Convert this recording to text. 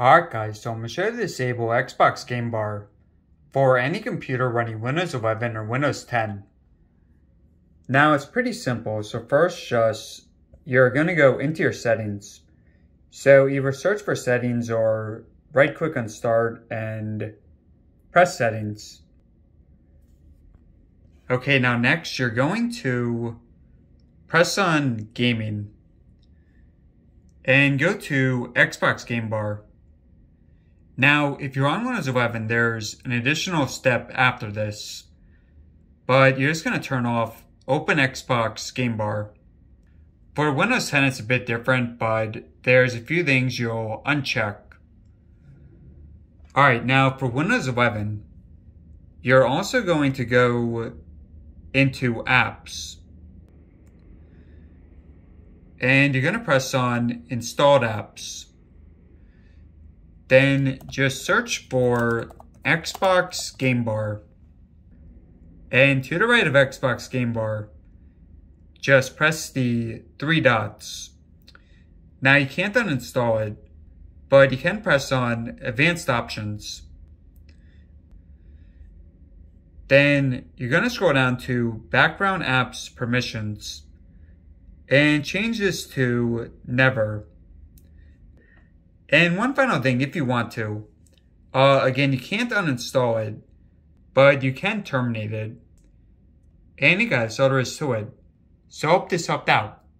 Alright guys, so I'm going to show you disable Xbox game bar for any computer running Windows 11 or Windows 10. Now it's pretty simple, so first just, you're going to go into your settings. So either search for settings or right click on start and press settings. Okay, now next you're going to press on gaming and go to Xbox game bar. Now, if you're on Windows 11, there's an additional step after this, but you're just going to turn off Open Xbox Game Bar. For Windows 10, it's a bit different, but there's a few things you'll uncheck. Alright, now for Windows 11, you're also going to go into Apps. And you're going to press on Installed Apps. Then just search for Xbox Game Bar. And to the right of Xbox Game Bar, just press the three dots. Now you can't uninstall it, but you can press on Advanced Options. Then you're going to scroll down to Background Apps Permissions and change this to Never. And one final thing, if you want to, uh, again, you can't uninstall it, but you can terminate it. And you guys, all there is to it. So I hope this helped out.